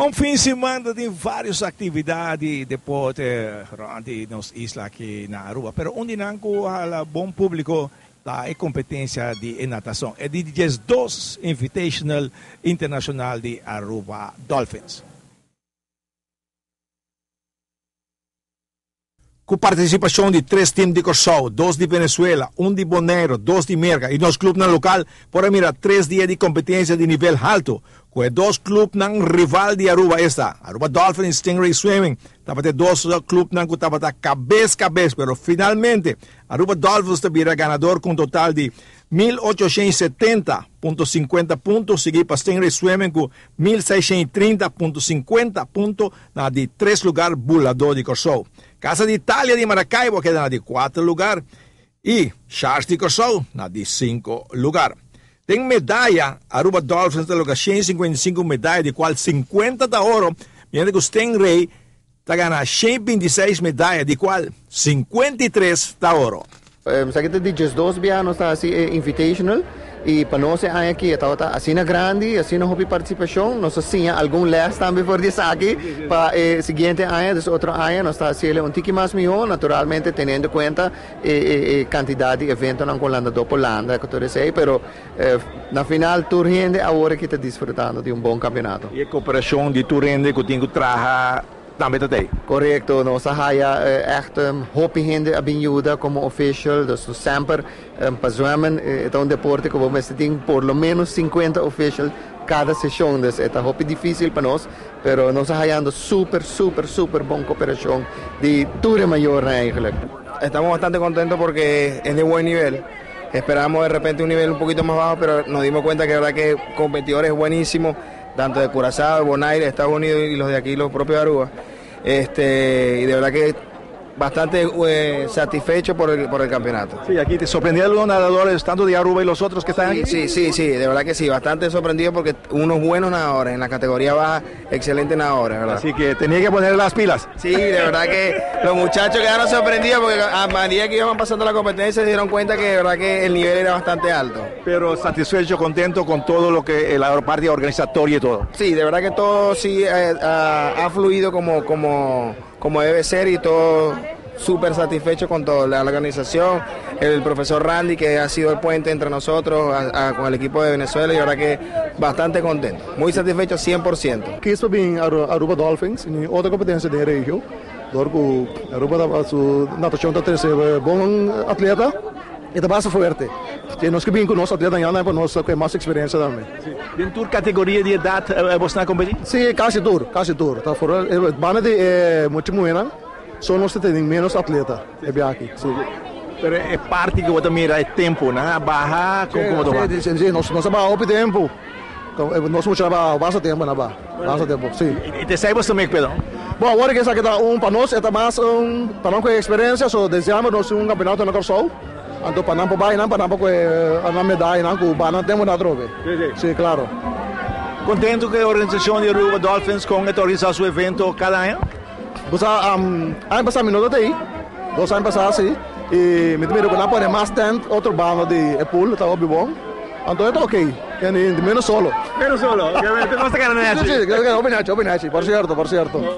Bom fim de semana tem várias atividades, deporte, onde nos isla aqui na Aruba. Pero onde não o bom público da é competência de natação. É de 12 Invitational Internacional de Aruba Dolphins. com participação de três times de Corsol, dois de Venezuela, um de Bonaire, dois de Merga e nosso clube local, por mira, três dias de competência de nível alto, com dois clubes não rival de Aruba esta, Aruba Dolphins Stingray Swimming, tava ter dois clubes não que tava cabeça cabeça, pero finalmente Aruba Dolphins vira ganador um total de 1870.50 pontos, seguir para Stingray Swimming com 1630.50 pontos, na de três lugar bulador de Corsol. Casa de Itália de Maracaibo queda na de quatro lugar. E Charles de Corsol na de cinco lugar. Tem medalha, Aruba Dolphins tem 155 medalhas, de qual 50 da ouro, mientras que o Stingray está ganhando 126 medalhas, de qual 53 da ouro. Um, sa kita di just dos biano está assim invitational e para nós é aqui está tá assim na grande assim na hobby participação nós assim algum les também por dizer aqui para eh, seguinte ano des outro ano nós está assim um tique mais melhor naturalmente tendo conta eh, eh, quantidade de evento não colando dopo landa que tu sei pero eh, na final tu rende agora que está desfrutando de um bom campeonato. E a cooperação de tu rende que tem que trabalhar namiddag. Correcto, no, Sahaya eh, echt um, hoppigende abinjuda como official, dus no sempre um, paswamen, eh, é um deporte que vamos ter por lo menos 50 official cada sesión. Entonces, esta hopi difícil para nosotros, pero nos hallando súper, súper, súper buena cooperación de Tour Mayor. Estamos bastante contentos porque es de buen nivel. Esperamos de repente un nivel un poquito más bajo, pero nos dimos cuenta que la verdad que competidores buenísimos tanto de Curazao, Bonaire, Estados Unidos y los de aquí, los propios Aruba. Este, y de verdad que bastante eh, satisfecho por el, por el campeonato. Sí, aquí te sorprendieron los nadadores, tanto de Aruba y los otros que están sí, aquí. Sí, sí, sí, de verdad que sí, bastante sorprendido porque unos buenos nadadores, en la categoría baja, excelentes nadadores, ¿verdad? Así que tenía que poner las pilas. Sí, de verdad que los muchachos quedaron sorprendidos porque a medida que iban pasando la competencia se dieron cuenta que de verdad que el nivel era bastante alto. Pero satisfecho, contento con todo lo que la parte organizatoria y todo. Sí, de verdad que todo sí eh, ha, ha fluido como, como, como debe ser y todo súper satisfecho con toda la organización, el profesor Randy que ha sido el puente entre nosotros a, a, con el equipo de Venezuela y ahora que bastante contento, muy satisfecho 100%. Kies para mim Aruba Dolphins, em outra competência da região. Dorco Aruba su está tendo bom atleta e está bastante forte. Nós que bem com nosso atleta já para nós com mais experiência também. Em tua categoria de idade você está competindo? Sim, quase tudo, quase tudo. Tá fora, bana de é muito buena. Só nós temos menos atleta é aqui. Sim. Pero é parte que você mira é tempo, né? Barra com como tomar. Sim, sim, sim. Nós nós ao tempo. Nós vamos chamar basta tempo, né? Basta tempo, sim. E te saibas também, Pedro? Bom, agora que essa aqui tá um para nós, é mais um para nós com experiência, só desejamos nós um campeonato na Corsol. Então para não para não para não com a medalha, não com para não temos na trove. Sim, claro. Contento que a organização de Aruba Dolphins com organizar seu evento cada ano? Pues um, ano passado minuto aí, dois anos passados sim, e me primeiro que não pode mais tent, outro bando de pool, está óbvio bom. Então está ok, que menos solo. Menos solo, que te gusta ganar. Sí, sí, que open por cierto, por cierto.